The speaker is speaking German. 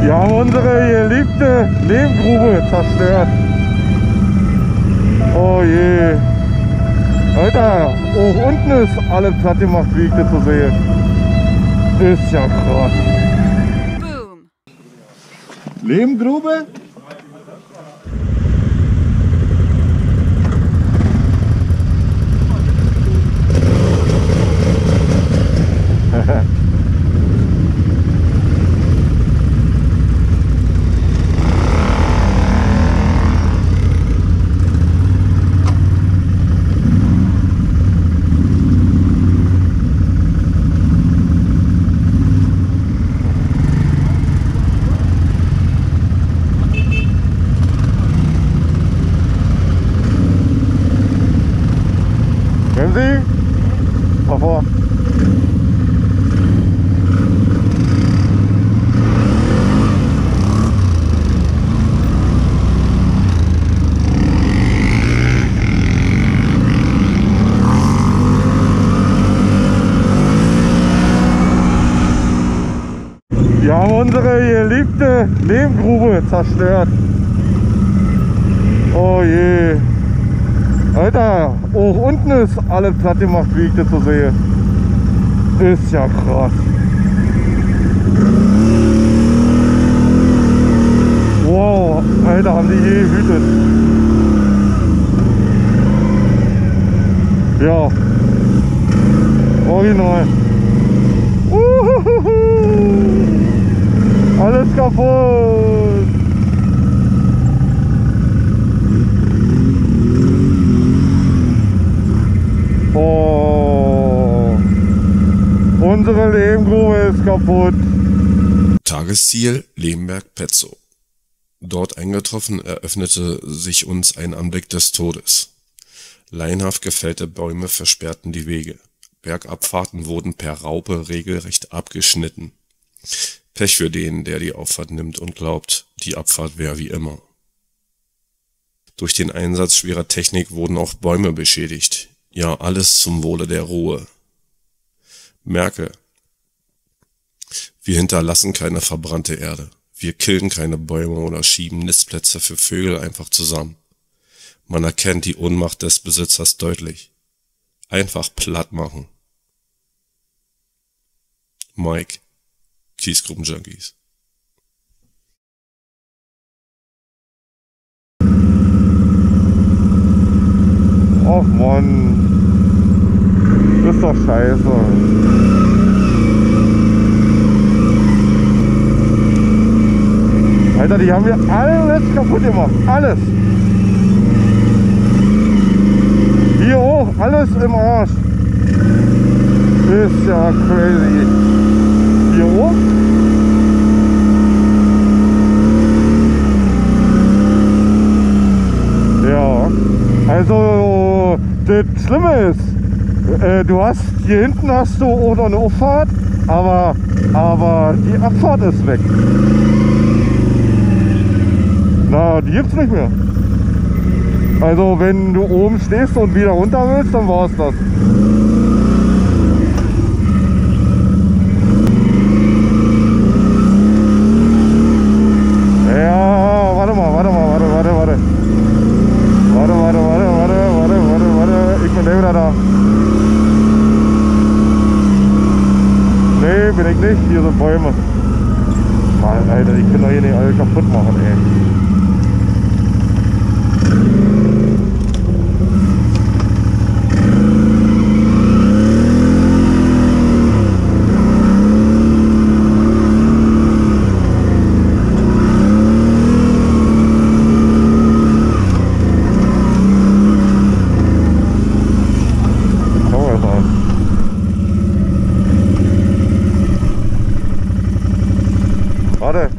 Wir haben unsere geliebte Lehmgrube zerstört. Oh je. Alter, auch unten ist alles platt gemacht, wie ich das so sehe. Ist ja krass. Boom. Lehmgrube? Können Sie? Mal vor. Wir haben unsere geliebte Lehmgrube zerstört. Oh je. Alter, auch unten ist alles platt gemacht, wie ich das so sehe. Ist ja krass. Wow, Alter, haben die je gehütet. Ja. Original. Uhuhuhu. Alles kaputt. Unsere Lehmgrube ist kaputt. Tagesziel Lemberg-Petzow. Dort eingetroffen eröffnete sich uns ein Anblick des Todes. Laienhaft gefällte Bäume versperrten die Wege. Bergabfahrten wurden per Raupe regelrecht abgeschnitten. Pech für den, der die Auffahrt nimmt und glaubt, die Abfahrt wäre wie immer. Durch den Einsatz schwerer Technik wurden auch Bäume beschädigt. Ja, alles zum Wohle der Ruhe. Merke, wir hinterlassen keine verbrannte Erde. Wir killen keine Bäume oder schieben Nistplätze für Vögel einfach zusammen. Man erkennt die Ohnmacht des Besitzers deutlich. Einfach platt machen. Mike, Kiesgruppen-Junkies. Och Mann. Das ist doch scheiße. Alter, die haben mir alles kaputt gemacht. Alles. Hier hoch, alles im Arsch. Ist ja crazy. Hier hoch. Ja, also das Schlimme ist, äh, du hast hier hinten hast du auch noch eine Auffahrt, aber, aber die Abfahrt ist weg. Na, die gibt's nicht mehr. Also wenn du oben stehst und wieder runter willst, dann war's das. Ja, warte mal, warte mal, warte, warte, warte. Warte, warte, warte, warte, warte, warte, warte. Ich bin der wieder da. Nee, bin ich nicht. Hier sind Bäume. Mann, Alter, ich kann doch hier nicht alle kaputt machen, ey. Arı.